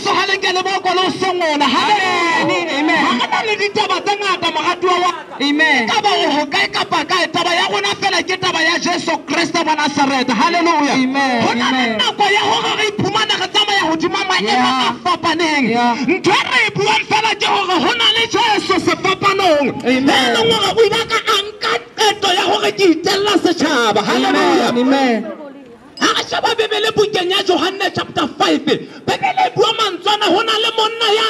jesu ga lenke le boko le o sengona Amen, amen. le ditaba tse ngata moratuwa wa Amen. ka ba o kae kapa kae taba ya rona fela ke taba ya jesu kriste wa nasareta halleluja Amen, go na le nako ya gore re iphumana re tsamaya godima maemo Yeah. a fapaneng. Yeah. ntho e re e buang fela ke gore go na le jesu sefapanong. Amen. e leng gore o ile ka qeto ya gore ke itelela setšhaba halleluja sheba bebele bukeng ya johanne chapter five. Bebele bua mantswana go na le monna ya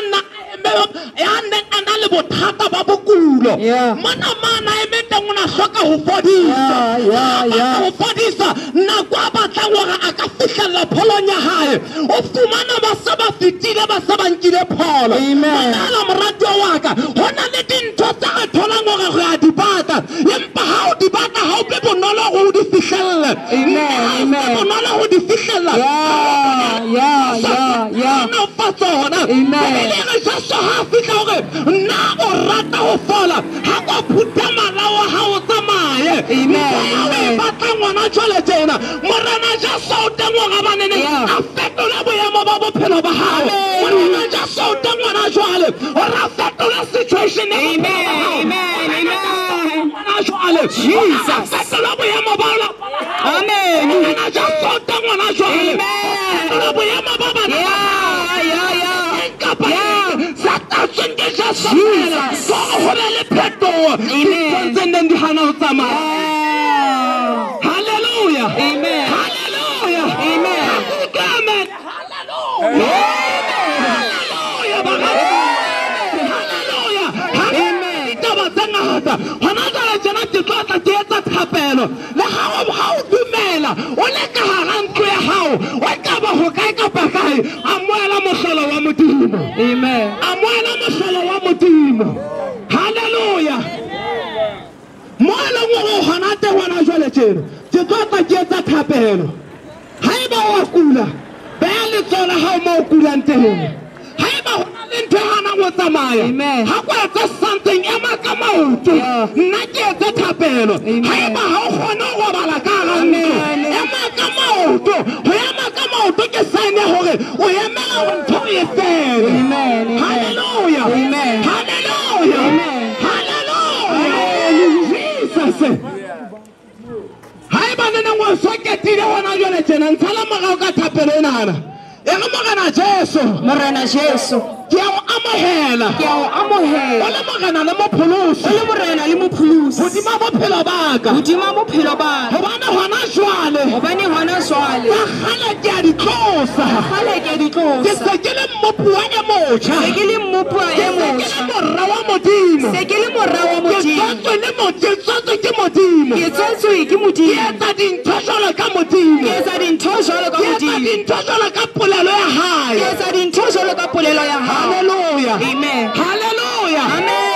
ya neng a na le bothata ba bokulo. Mona mana eme teng o na tlhoka go fodisa go fodisa. Nako a batlang gore a ka fitlhelela pholong ya gae o fumana ba se ba fetile ba se ba nkile pholo. Amen. moratiwa waka wa ka go na le dintho tse re tholang gore re a di batla ga ko phutha malao ga o tsamaye Amen, Ntho ya o e amen. batla ngwana jwale Hallelujah. Amen. Hallelujah. Amen. Hallelujah. Amen. Amoela motlholo wa modimo halleluja mo e leng gore o gona te gona jwale tjena. Ke tlo ke etsa thapelo. Ga e ba wa kula beya letsola ga o mo o kulang teng. Ga e ba gona le ntho e ganang tsamaya ga ko etse something ema ka maoto. Nna ke etse thapelo. Ga e ba ga o kgone go robala ka gara ntlo Amen. ema ka maoto Jesus. haebaneneng o soketile gona jale tjena ntshala morago ka thapelo e nana e re morena jesu Morena Jesu. ke a o amogela Ke a o o amohela. le morena le mopholosi O le morena le mopholosi. godima bophelo baka Hodima bophelo ba. gobane gona jwale Hobane hona jwale. ka gale ke a di tlosa Kgale ke di ke tlosa. se ke le mmopua e motjha Se ke le mmopua ke e se ke le motjha. morra wa modimo Se ke le morra wa ke modimo. le ke tswatswe ke modimo modimo. etsa dintho jwalo ka modimo etsa dintho jwalo ka ke etsa modimo. dintho jwalo ka polelo ya hae etsa dintho jwalo ka polelo ya hao. Hallelujah. Amen. Hallelujah. Amen.